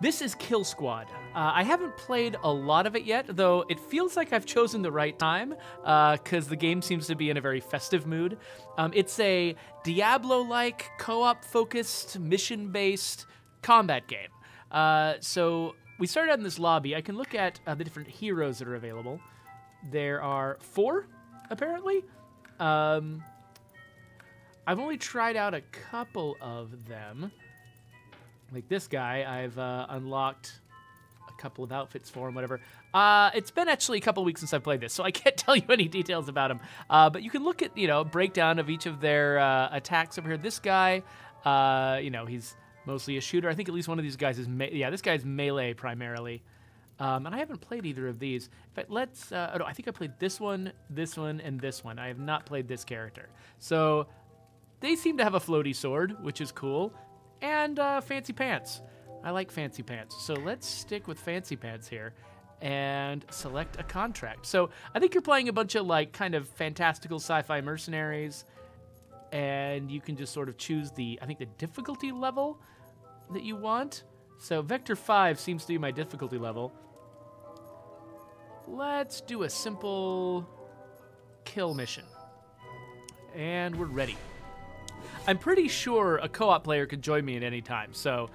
This is Killsquad. Uh, I haven't played a lot of it yet, though it feels like I've chosen the right time because the game seems to be in a very festive mood. Um, it's a Diablo like, co op focused, mission based combat game. Uh, so we started out in this lobby. I can look at uh, the different heroes that are available. There are four, apparently. Um, I've only tried out a couple of them. Like this guy, I've uh, unlocked a couple of outfits for him, whatever. Uh, it's been actually a couple weeks since I've played this, so I can't tell you any details about him. Uh, but you can look at, you know, breakdown of each of their uh, attacks over here. This guy, uh, you know, he's mostly a shooter. I think at least one of these guys is, yeah, this guy's melee primarily. Um, and I haven't played either of these. But let's, uh, oh, no, I think I played this one, this one, and this one. I have not played this character. So they seem to have a floaty sword, which is cool, and uh, fancy pants. I like fancy pants. So let's stick with fancy pants here and select a contract. So I think you're playing a bunch of like kind of fantastical sci-fi mercenaries and you can just sort of choose the I think the difficulty level that you want. So Vector 5 seems to be my difficulty level. Let's do a simple kill mission. And we're ready. I'm pretty sure a co-op player could join me at any time, so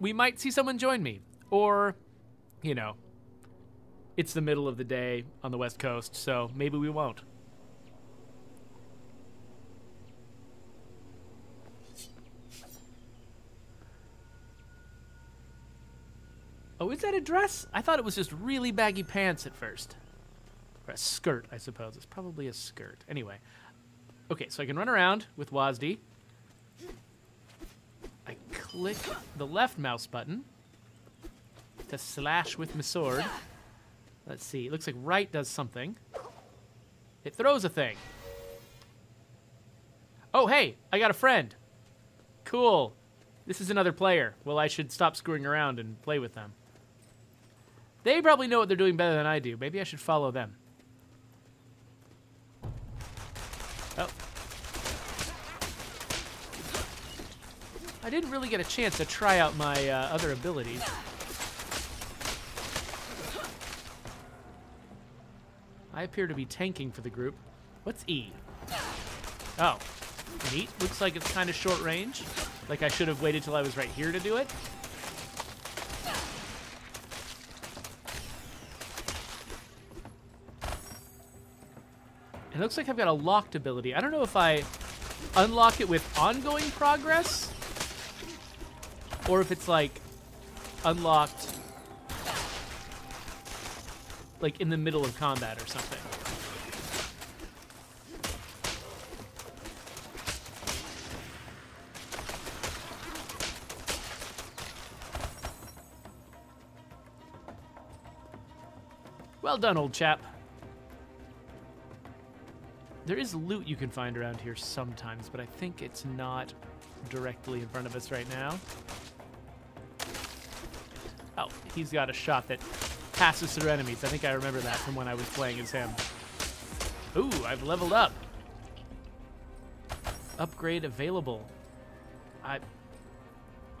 we might see someone join me. Or, you know, it's the middle of the day on the West Coast, so maybe we won't. Oh, is that a dress? I thought it was just really baggy pants at first. Or a skirt, I suppose. It's probably a skirt. Anyway. Okay, so I can run around with WASD. I click the left mouse button to slash with my sword. Let's see. It looks like right does something. It throws a thing. Oh, hey, I got a friend. Cool. This is another player. Well, I should stop screwing around and play with them. They probably know what they're doing better than I do. Maybe I should follow them. I didn't really get a chance to try out my uh, other abilities. I appear to be tanking for the group. What's E? Oh. Neat. Looks like it's kind of short range. Like I should have waited till I was right here to do it. It looks like I've got a locked ability. I don't know if I unlock it with ongoing progress or if it's like unlocked like in the middle of combat or something. Well done, old chap. There is loot you can find around here sometimes, but I think it's not directly in front of us right now. Oh, he's got a shot that passes through enemies. I think I remember that from when I was playing as him. Ooh, I've leveled up. Upgrade available. I...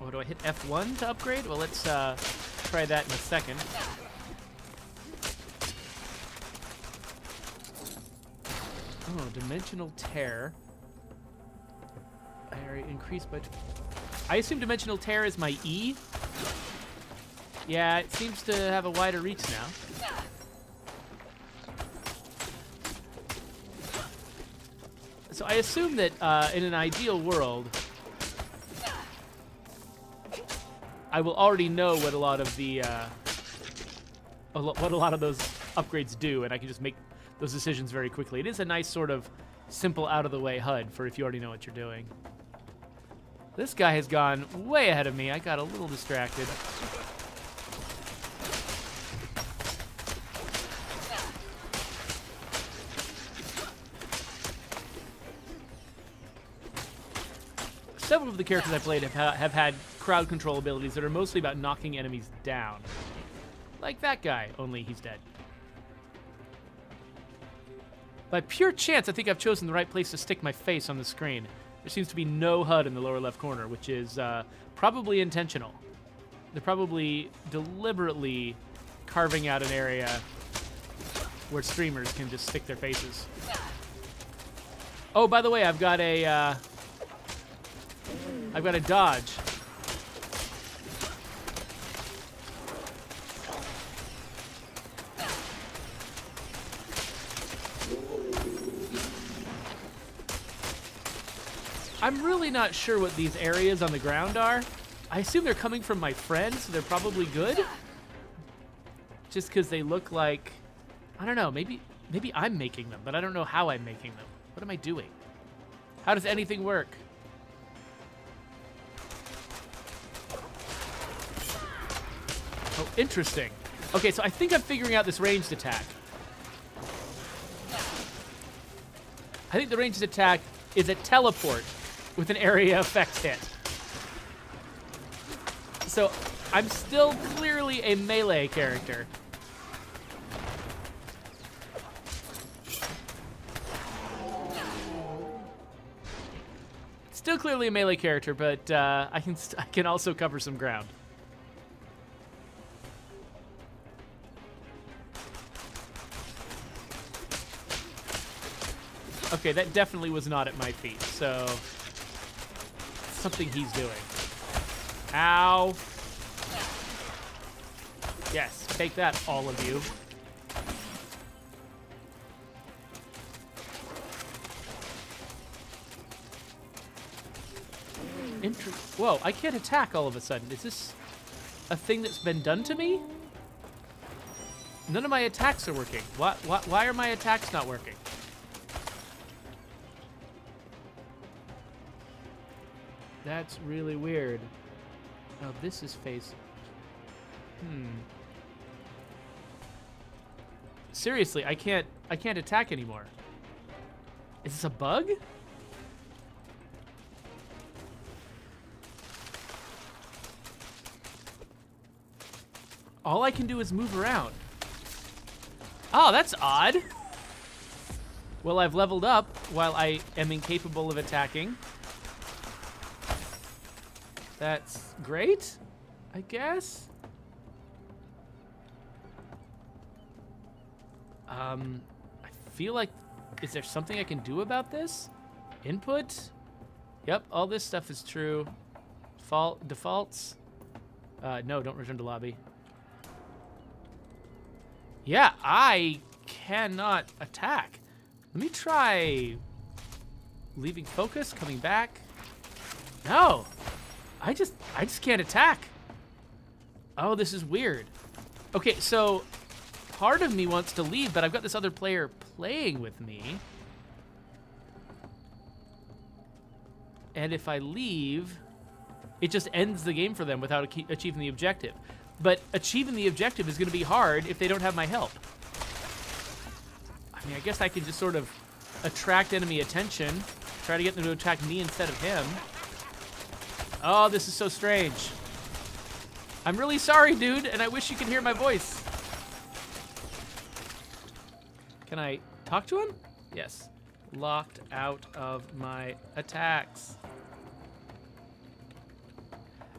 Oh, do I hit F1 to upgrade? Well, let's uh, try that in a second. Oh, dimensional tear. I increased by. I assume dimensional tear is my E. Yeah, it seems to have a wider reach now. So I assume that uh, in an ideal world, I will already know what a lot of the uh, what a lot of those upgrades do, and I can just make those decisions very quickly. It is a nice sort of simple out-of-the-way HUD for if you already know what you're doing. This guy has gone way ahead of me. I got a little distracted. Several of the characters I played have, ha have had crowd control abilities that are mostly about knocking enemies down. Like that guy, only he's dead. By pure chance, I think I've chosen the right place to stick my face on the screen. There seems to be no HUD in the lower left corner, which is uh, probably intentional. They're probably deliberately carving out an area where streamers can just stick their faces. Oh, by the way, I've got a, uh, I've got a dodge. I'm really not sure what these areas on the ground are. I assume they're coming from my friend, so they're probably good. Just because they look like, I don't know, maybe maybe I'm making them, but I don't know how I'm making them. What am I doing? How does anything work? Interesting. Okay, so I think I'm figuring out this ranged attack. I think the ranged attack is a teleport with an area effect hit. So I'm still clearly a melee character. Still clearly a melee character, but uh, I can I can also cover some ground. Okay, that definitely was not at my feet, so something he's doing. Ow. Yes, take that, all of you. Whoa, I can't attack all of a sudden. Is this a thing that's been done to me? None of my attacks are working. Why, why, why are my attacks not working? That's really weird. Oh, this is face. Hmm. Seriously, I can't I can't attack anymore. Is this a bug? All I can do is move around. Oh, that's odd. Well, I've leveled up while I am incapable of attacking. That's great, I guess. Um, I feel like, is there something I can do about this? Input? Yep, all this stuff is true. Default, defaults? Uh, no, don't return to lobby. Yeah, I cannot attack. Let me try leaving focus, coming back. No, I just, I just can't attack. Oh, this is weird. Okay, so part of me wants to leave, but I've got this other player playing with me. And if I leave, it just ends the game for them without achieving the objective. But achieving the objective is going to be hard if they don't have my help. I mean, I guess I can just sort of attract enemy attention, try to get them to attack me instead of him. Oh, this is so strange. I'm really sorry, dude, and I wish you could hear my voice. Can I talk to him? Yes. Locked out of my attacks.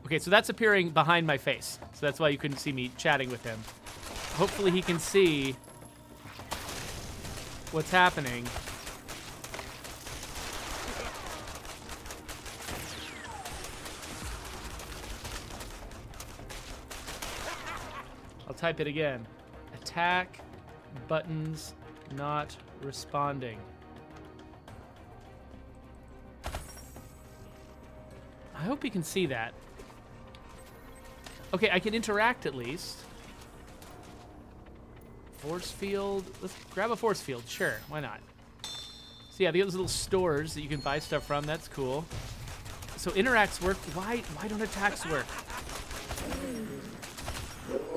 Okay, so that's appearing behind my face. So that's why you couldn't see me chatting with him. Hopefully he can see what's happening. I'll type it again. Attack buttons not responding. I hope you can see that. Okay, I can interact at least. Force field. Let's grab a force field. Sure, why not? So yeah, those little stores that you can buy stuff from. That's cool. So interacts work. Why? Why don't attacks work?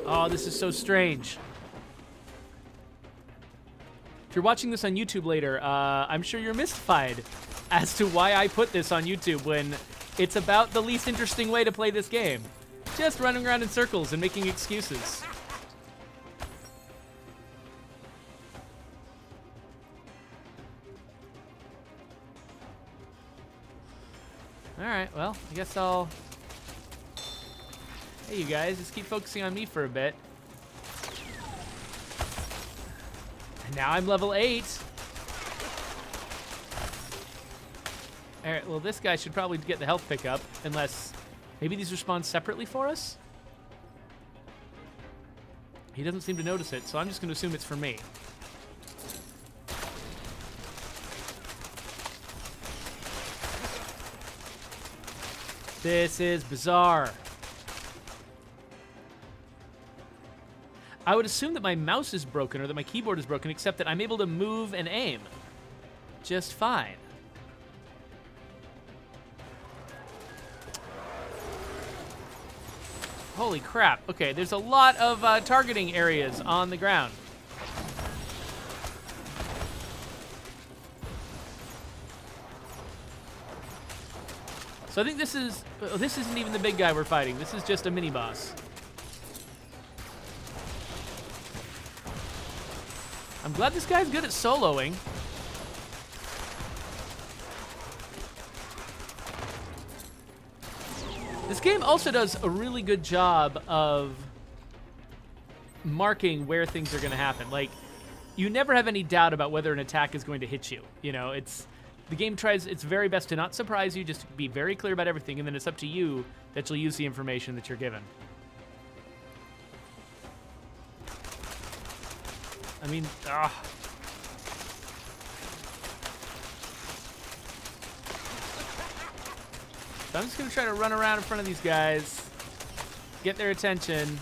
Oh, this is so strange. If you're watching this on YouTube later, uh, I'm sure you're mystified as to why I put this on YouTube when it's about the least interesting way to play this game. Just running around in circles and making excuses. Alright, well, I guess I'll Hey, you guys, just keep focusing on me for a bit. And now I'm level 8. All right, well, this guy should probably get the health pickup, unless maybe these respond separately for us? He doesn't seem to notice it, so I'm just going to assume it's for me. This is bizarre. I would assume that my mouse is broken or that my keyboard is broken, except that I'm able to move and aim just fine. Holy crap. Okay, there's a lot of uh, targeting areas on the ground. So I think this is, uh, this isn't even the big guy we're fighting. This is just a mini I'm glad this guy's good at soloing. This game also does a really good job of marking where things are going to happen. Like, you never have any doubt about whether an attack is going to hit you. You know, it's the game tries its very best to not surprise you, just be very clear about everything, and then it's up to you that you'll use the information that you're given. I mean, ah. So I'm just gonna try to run around in front of these guys, get their attention,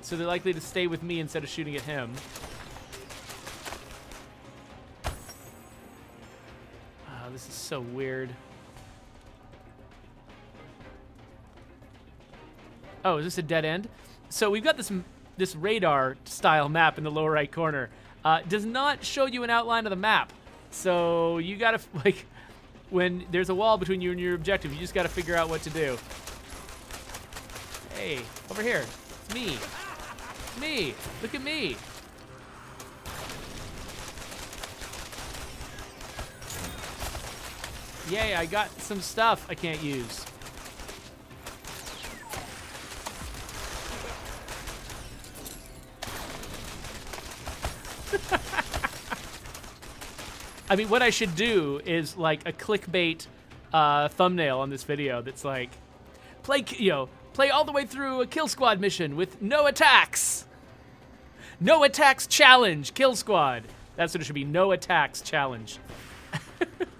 so they're likely to stay with me instead of shooting at him. Oh, this is so weird. Oh, is this a dead end? So we've got this this radar style map in the lower right corner. Uh, does not show you an outline of the map. So you gotta like when there's a wall between you and your objective, you just gotta figure out what to do. Hey, over here. It's me. It's me. Look at me. Yay, I got some stuff I can't use. I mean, what I should do is like a clickbait uh, thumbnail on this video that's like, play, you know, play all the way through a Killsquad mission with no attacks. No attacks challenge, Killsquad. That's what it should be, no attacks challenge.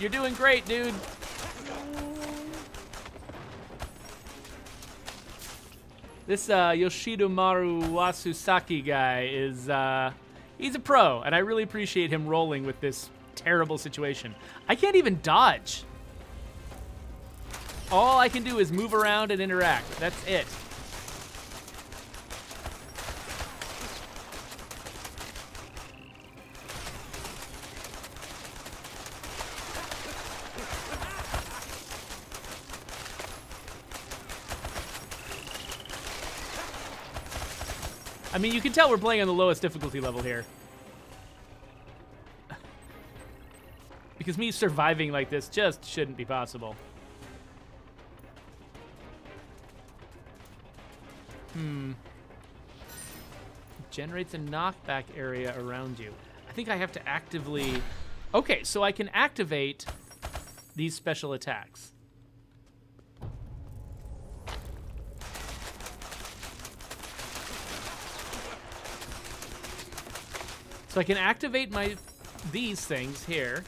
You're doing great, dude. This uh, Yoshidomaru Wasusaki guy is, uh, he's a pro, and I really appreciate him rolling with this terrible situation. I can't even dodge. All I can do is move around and interact. That's it. Mean, you can tell we're playing on the lowest difficulty level here. because me surviving like this just shouldn't be possible. Hmm. Generates a knockback area around you. I think I have to actively... Okay, so I can activate these special attacks. So I can activate my these things here.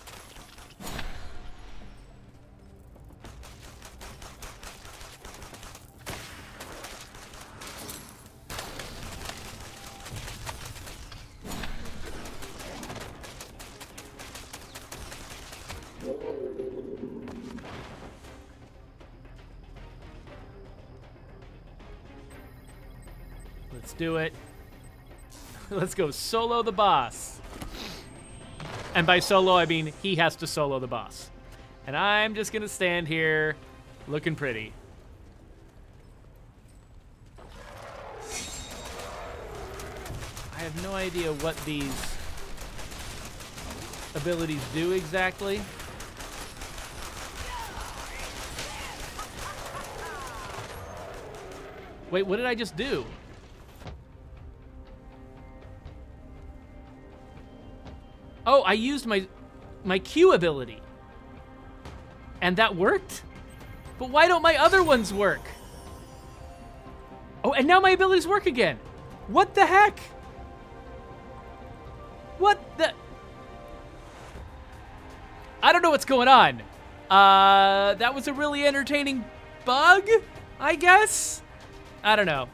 Go solo the boss. And by solo, I mean he has to solo the boss. And I'm just gonna stand here looking pretty. I have no idea what these abilities do exactly. Wait, what did I just do? Oh, I used my my Q ability. And that worked? But why don't my other ones work? Oh, and now my abilities work again. What the heck? What the? I don't know what's going on. Uh, that was a really entertaining bug, I guess? I don't know.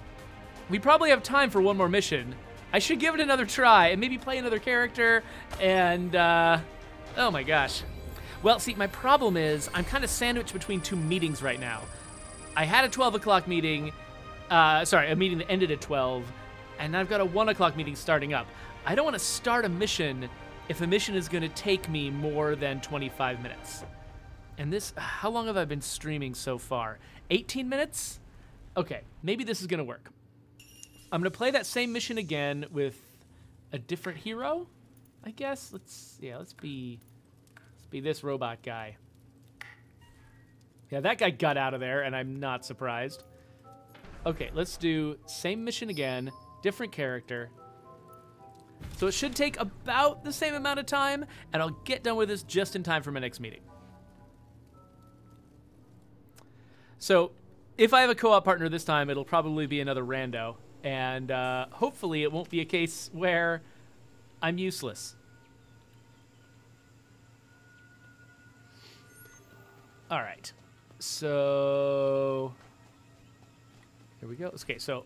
We probably have time for one more mission. I should give it another try and maybe play another character and, uh, oh my gosh. Well, see, my problem is I'm kind of sandwiched between two meetings right now. I had a 12 o'clock meeting, uh, sorry, a meeting that ended at 12, and I've got a 1 o'clock meeting starting up. I don't want to start a mission if a mission is going to take me more than 25 minutes. And this, how long have I been streaming so far? 18 minutes? Okay, maybe this is going to work. I'm to play that same mission again with a different hero, I guess. Let's, yeah, let's be, let's be this robot guy. Yeah, that guy got out of there, and I'm not surprised. Okay, let's do same mission again, different character. So it should take about the same amount of time, and I'll get done with this just in time for my next meeting. So if I have a co-op partner this time, it'll probably be another rando, and uh, hopefully it won't be a case where I'm useless. All right, so here we go. Okay, so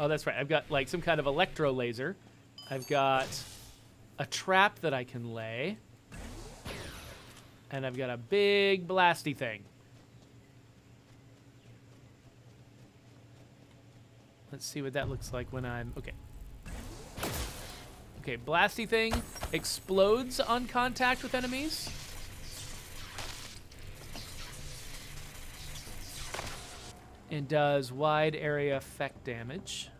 oh, that's right. I've got like some kind of electro laser. I've got a trap that I can lay. And I've got a big blasty thing. Let's see what that looks like when I'm... Okay. Okay, blasty thing explodes on contact with enemies. And does wide area effect damage.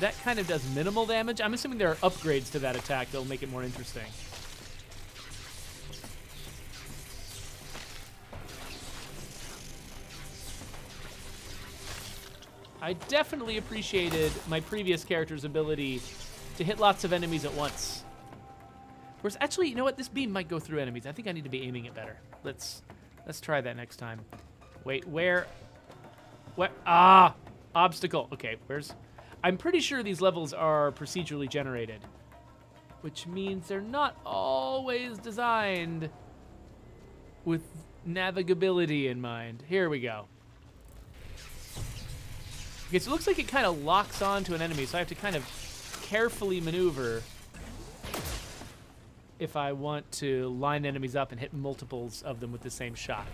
that kind of does minimal damage. I'm assuming there are upgrades to that attack that'll make it more interesting. I definitely appreciated my previous character's ability to hit lots of enemies at once. Course, actually, you know what? This beam might go through enemies. I think I need to be aiming it better. Let's let's try that next time. Wait, where? Where? Ah, obstacle. Okay, where's? I'm pretty sure these levels are procedurally generated, which means they're not always designed with navigability in mind. Here we go. Okay, so it looks like it kind of locks onto an enemy, so I have to kind of carefully maneuver if I want to line enemies up and hit multiples of them with the same shot.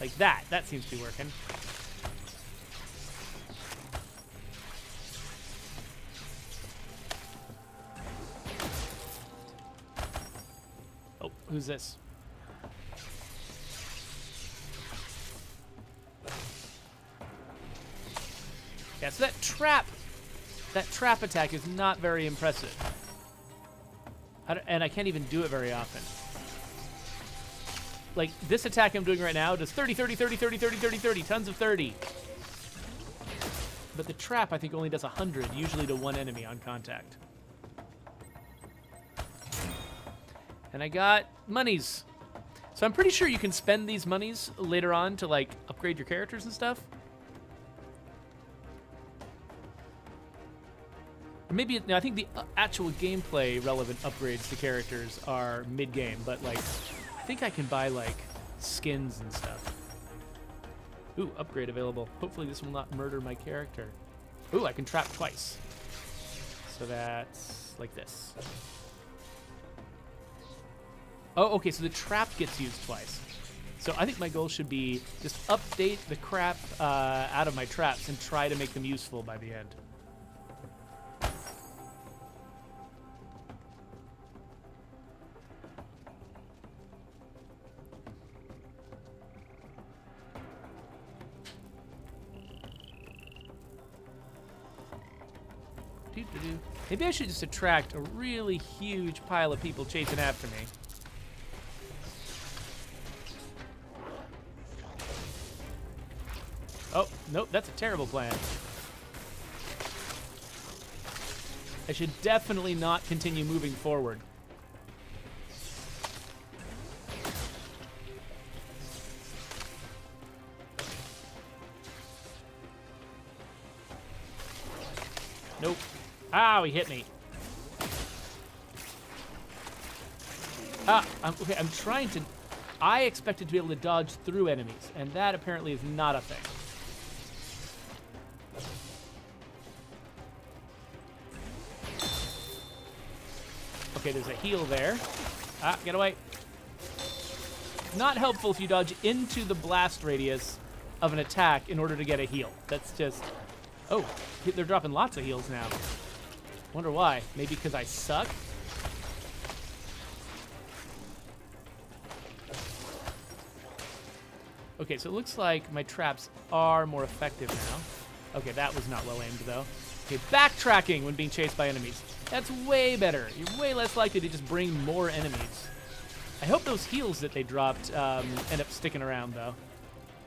Like that. That seems to be working. Oh, who's this? Trap, that trap attack is not very impressive. I and I can't even do it very often. Like, this attack I'm doing right now does 30, 30, 30, 30, 30, 30, 30, tons of 30. But the trap, I think, only does 100, usually to one enemy on contact. And I got monies. So I'm pretty sure you can spend these monies later on to, like, upgrade your characters and stuff. Maybe, no, I think the uh, actual gameplay relevant upgrades to characters are mid-game, but, like, I think I can buy, like, skins and stuff. Ooh, upgrade available. Hopefully this will not murder my character. Ooh, I can trap twice. So that's like this. Oh, okay, so the trap gets used twice. So I think my goal should be just update the crap uh, out of my traps and try to make them useful by the end. Maybe I should just attract a really huge pile of people chasing after me. Oh, nope, that's a terrible plan. I should definitely not continue moving forward. Ow, he hit me. Ah, I'm, okay, I'm trying to... I expected to be able to dodge through enemies, and that apparently is not a thing. Okay, there's a heal there. Ah, get away. Not helpful if you dodge into the blast radius of an attack in order to get a heal. That's just... Oh, they're dropping lots of heals now. Wonder why. Maybe because I suck? Okay, so it looks like my traps are more effective now. Okay, that was not well aimed, though. Okay, backtracking when being chased by enemies. That's way better. You're way less likely to just bring more enemies. I hope those heals that they dropped um, end up sticking around, though.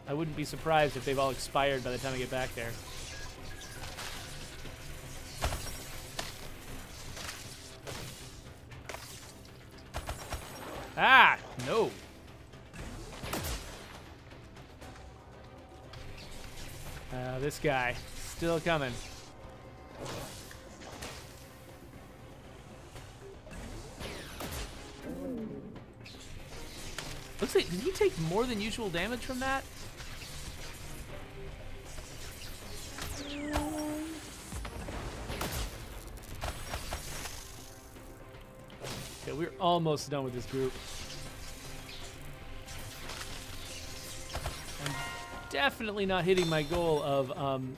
I wouldn't be surprised if they've all expired by the time I get back there. Ah, no. Uh, this guy, still coming. Looks like, did he take more than usual damage from that? Almost done with this group. I'm definitely not hitting my goal of um,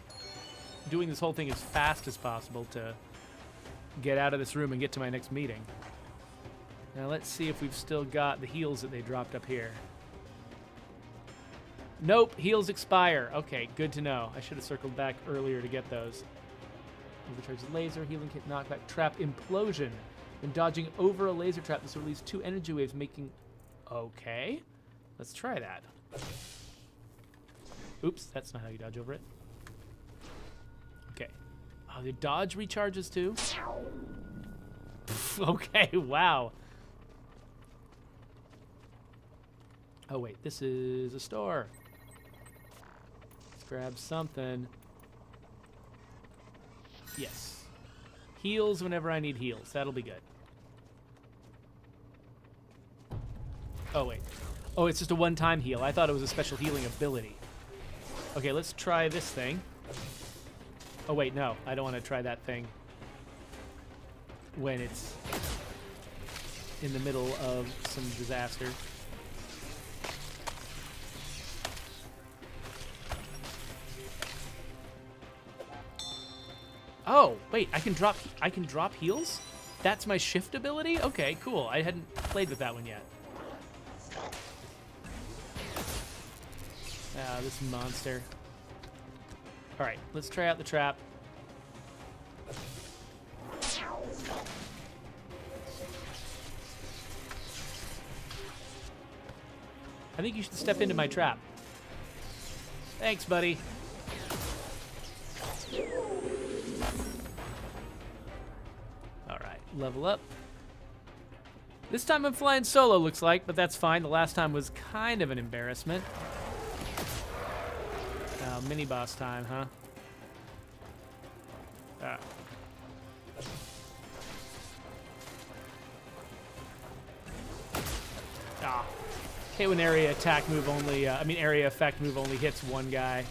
doing this whole thing as fast as possible to get out of this room and get to my next meeting. Now let's see if we've still got the heals that they dropped up here. Nope, heals expire. Okay, good to know. I should have circled back earlier to get those. Overcharged laser, healing kit, knockback, trap, implosion. When dodging over a laser trap, this will release two energy waves, making... Okay. Let's try that. Oops, that's not how you dodge over it. Okay. Oh, the dodge recharges too? okay, wow. Oh, wait, this is a store. Let's grab something. Yes. Heals whenever I need heals. That'll be good. Oh, wait. Oh, it's just a one-time heal. I thought it was a special healing ability. Okay, let's try this thing. Oh, wait, no. I don't want to try that thing when it's in the middle of some disaster. Oh, wait, I can drop I can drop heals? That's my shift ability? Okay, cool. I hadn't played with that one yet. Ah, this monster. Alright, let's try out the trap. I think you should step into my trap. Thanks, buddy. Alright, level up. This time I'm flying solo, looks like, but that's fine. The last time was kind of an embarrassment. Uh, mini boss time, huh? Uh. Ah. Okay, when area attack move only, uh, I mean area effect move only hits one guy.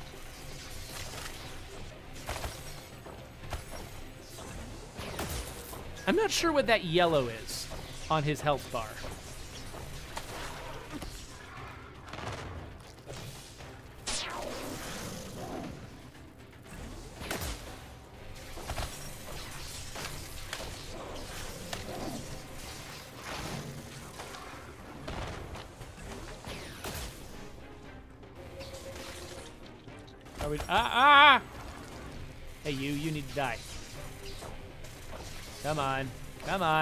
I'm not sure what that yellow is on his health bar.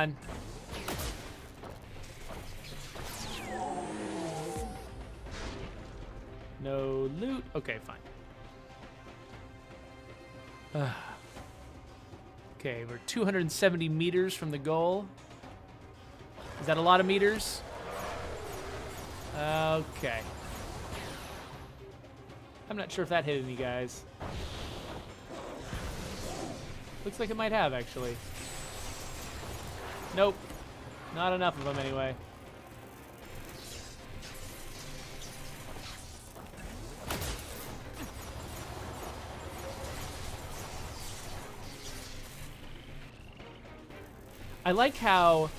On. No loot. Okay, fine. okay, we're 270 meters from the goal. Is that a lot of meters? Okay. I'm not sure if that hit any guys. Looks like it might have, actually. Nope. Not enough of them, anyway. I like how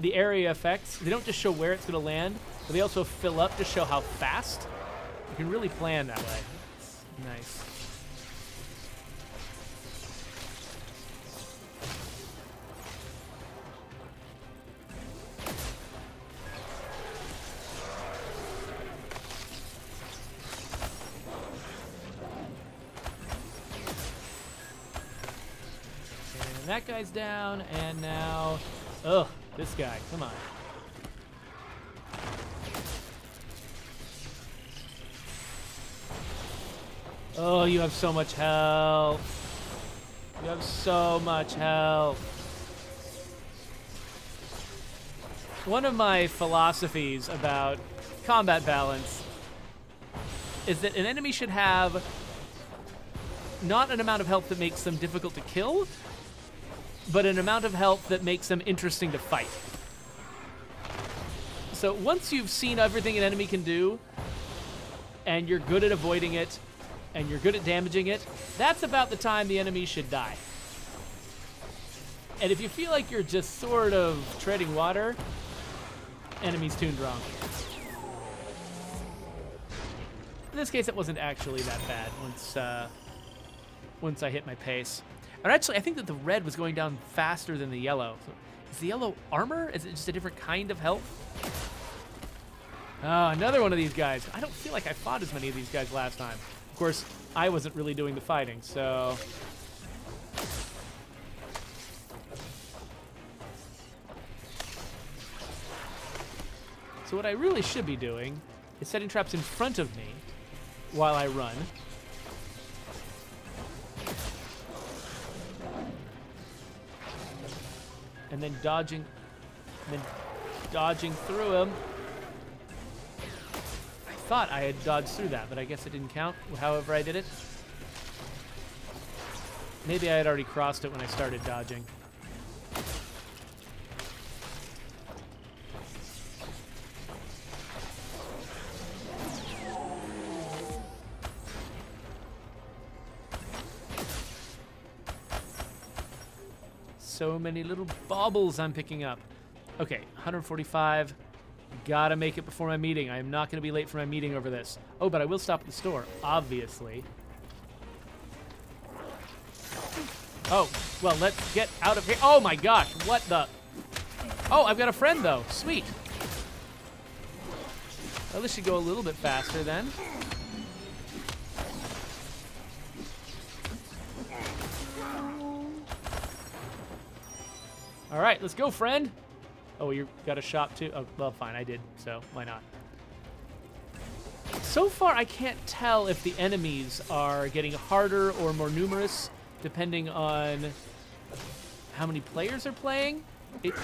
the area effects, they don't just show where it's going to land, but they also fill up to show how fast. You can really plan that way. Nice. That guy's down, and now, ugh, this guy, come on. Oh, you have so much health. You have so much health. One of my philosophies about combat balance is that an enemy should have not an amount of health that makes them difficult to kill, but an amount of health that makes them interesting to fight. So once you've seen everything an enemy can do, and you're good at avoiding it, and you're good at damaging it, that's about the time the enemy should die. And if you feel like you're just sort of treading water, enemy's tuned wrong. In this case, it wasn't actually that bad once, uh, once I hit my pace. Or actually, I think that the red was going down faster than the yellow. So is the yellow armor? Is it just a different kind of health? Oh, another one of these guys. I don't feel like I fought as many of these guys last time. Of course, I wasn't really doing the fighting, so... So what I really should be doing is setting traps in front of me while I run. And then dodging, and then dodging through him. I thought I had dodged through that, but I guess it didn't count, however I did it. Maybe I had already crossed it when I started dodging. So many little baubles I'm picking up. Okay, 145. Gotta make it before my meeting. I am not gonna be late for my meeting over this. Oh, but I will stop at the store, obviously. Oh, well, let's get out of here. Oh my gosh, what the? Oh, I've got a friend though. Sweet. Well, this should go a little bit faster then. All right, let's go, friend. Oh, you got a shop too? Oh, well, fine, I did, so why not? So far, I can't tell if the enemies are getting harder or more numerous, depending on how many players are playing. It,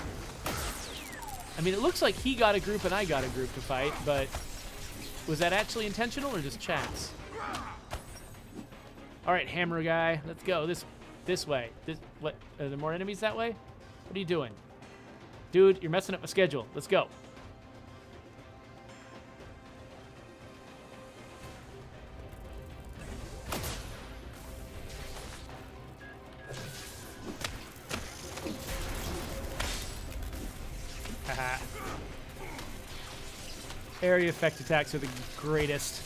I mean, it looks like he got a group and I got a group to fight, but was that actually intentional or just chance? All right, hammer guy, let's go this this way. This what? Are there more enemies that way? What are you doing? Dude, you're messing up my schedule. Let's go. Area effect attacks are the greatest.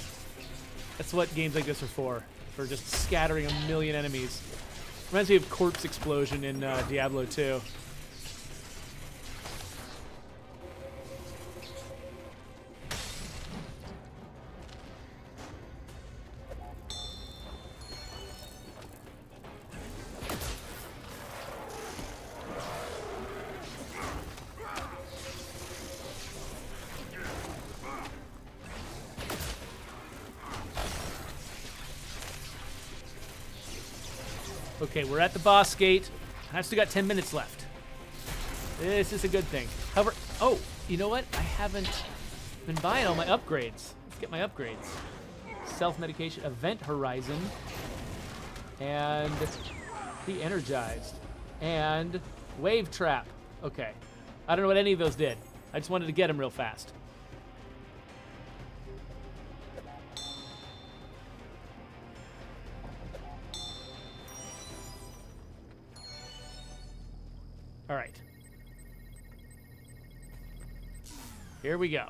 That's what games like this are for. For just scattering a million enemies. Reminds me of Corpse Explosion in uh, Diablo 2. Okay, we're at the boss gate. I've still got 10 minutes left. This is a good thing. However, oh, you know what? I haven't been buying all my upgrades. Let's get my upgrades. Self-medication, event horizon, and be energized, and wave trap. Okay. I don't know what any of those did. I just wanted to get them real fast. All right. Here we go.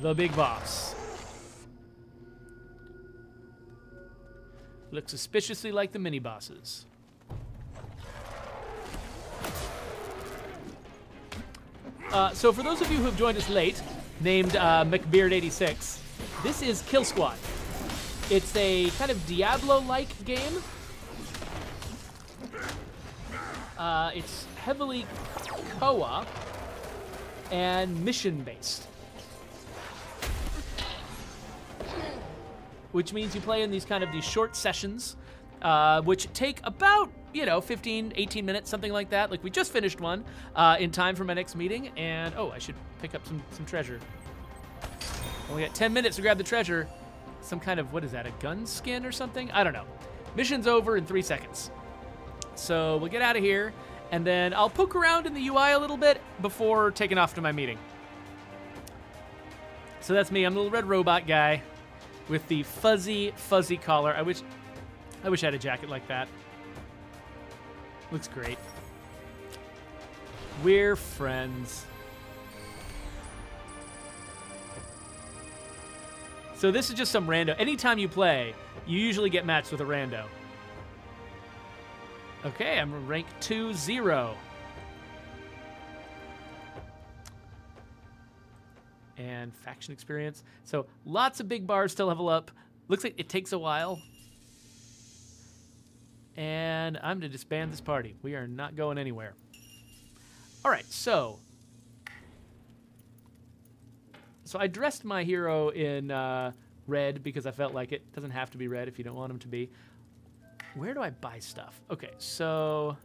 The big boss. Looks suspiciously like the mini bosses. Uh, so for those of you who have joined us late, named uh, McBeard86, this is Killsquad. It's a kind of Diablo-like game. Uh, it's heavily co-op and mission-based. Which means you play in these kind of these short sessions, uh, which take about you know, 15, 18 minutes, something like that. Like we just finished one uh, in time for my next meeting, and oh, I should pick up some some treasure. Only got 10 minutes to grab the treasure. Some kind of what is that? A gun skin or something? I don't know. Mission's over in three seconds. So we'll get out of here, and then I'll poke around in the UI a little bit before taking off to my meeting. So that's me. I'm the little red robot guy with the fuzzy, fuzzy collar. I wish, I wish I had a jacket like that. Looks great. We're friends. So this is just some rando. Anytime you play, you usually get matched with a rando. Okay, I'm rank 2 0. And faction experience. So lots of big bars to level up. Looks like it takes a while. And I'm gonna disband this party. We are not going anywhere. All right, so. So I dressed my hero in uh, red because I felt like it. Doesn't have to be red if you don't want him to be. Where do I buy stuff? Okay, so.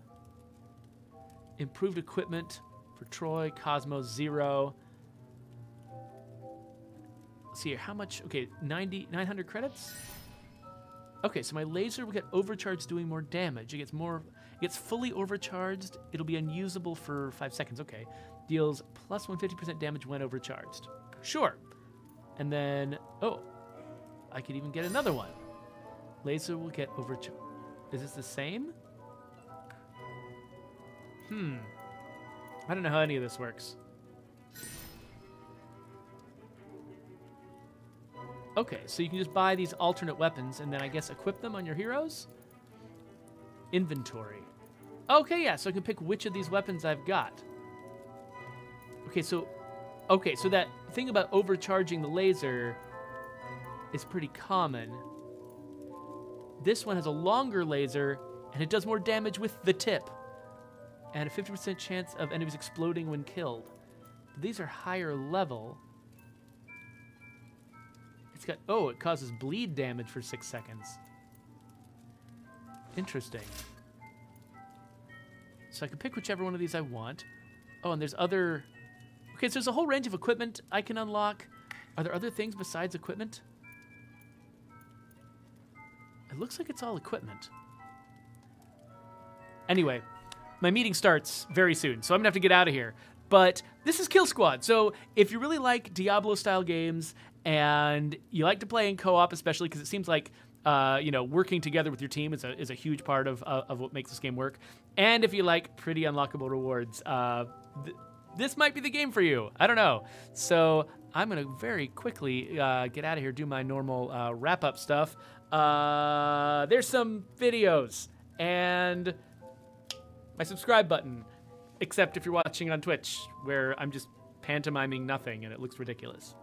Improved equipment for Troy, Cosmos, zero. Let's see here, how much? Okay, 90, 900 credits? Okay, so my laser will get overcharged doing more damage. It gets more, it gets fully overcharged. It'll be unusable for five seconds. Okay. Deals plus 150% damage when overcharged. Sure. And then, oh, I could even get another one. Laser will get overcharged. Is this the same? Hmm. I don't know how any of this works. Okay, so you can just buy these alternate weapons and then I guess equip them on your heroes? Inventory. Okay, yeah, so I can pick which of these weapons I've got. Okay, so okay, so that thing about overcharging the laser is pretty common. This one has a longer laser and it does more damage with the tip. And a 50% chance of enemies exploding when killed. These are higher level. It's got, oh, it causes bleed damage for six seconds. Interesting. So I can pick whichever one of these I want. Oh, and there's other... Okay, so there's a whole range of equipment I can unlock. Are there other things besides equipment? It looks like it's all equipment. Anyway, my meeting starts very soon, so I'm gonna have to get out of here. But this is Killsquad, so if you really like Diablo-style games and you like to play in co-op, especially because it seems like uh, you know working together with your team is a, is a huge part of, uh, of what makes this game work. And if you like pretty unlockable rewards, uh, th- this might be the game for you. I don't know. So I'm gonna very quickly uh, get out of here, do my normal uh, wrap up stuff. Uh, there's some videos and my subscribe button, except if you're watching it on Twitch, where I'm just pantomiming nothing and it looks ridiculous.